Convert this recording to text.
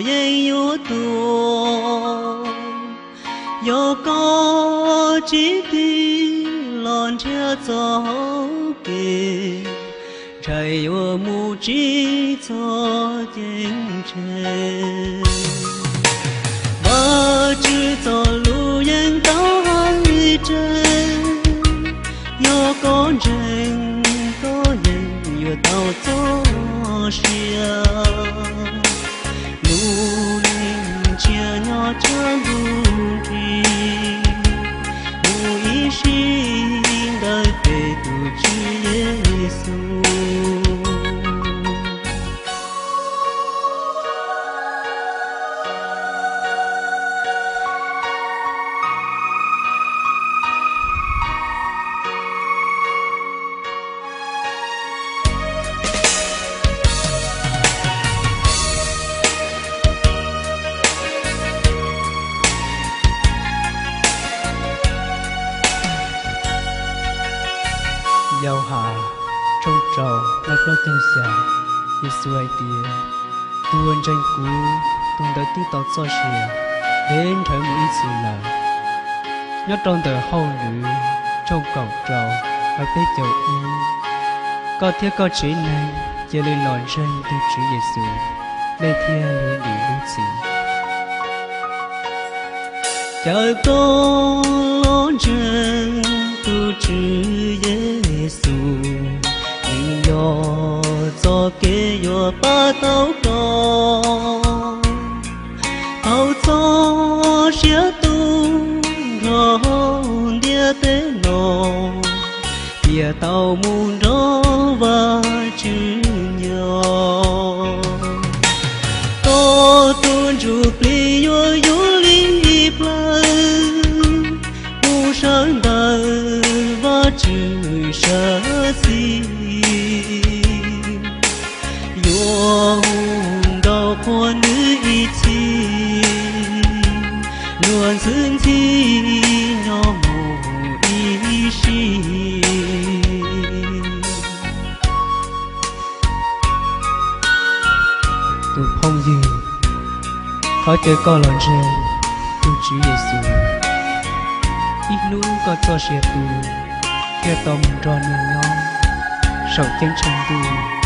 nhẹ yên yêu tu yo có chỉ đi lon chia cho kề trời yêu mu chỉ cho chân trời ba chữ cho lu yên tao hai chân yo con chân có yên yo tao cho giàu hài trong trầu là lo chân xà Giêsu ai tia tuôn tranh cú tuôn đỡ tí tọt so xìa đến thời mũi xì là nhất trong tờ hậu nữ trong cầu trầu và bế chầu y có thiết có chỉ này chỉ lên lòn ranh từ chữ Giêsu lên thiên lưu đi lưu gì chờ tôi cho ba con cho tu tế và chữ nhỏ chụp yo u và chữ luôn dương chi nhỏ mù ý chi tu phong gì. Khó chơi con lòn rên tu Giêsu ít nú có cho xe tu kia tôm tròn nhiều nhóm, sầu chân chân tu